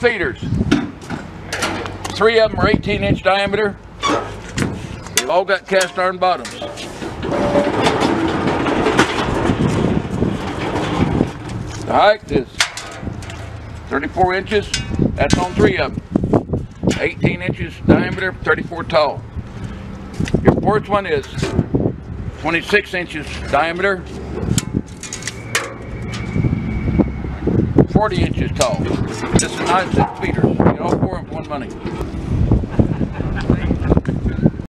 feeders. Three of them are 18 inch diameter. All got cast iron bottoms. The height is 34 inches. That's on three of them. 18 inches diameter, 34 tall. Your fourth one is 26 inches diameter, 40 inches tall. This is nine six feeder. Get all four of for one money.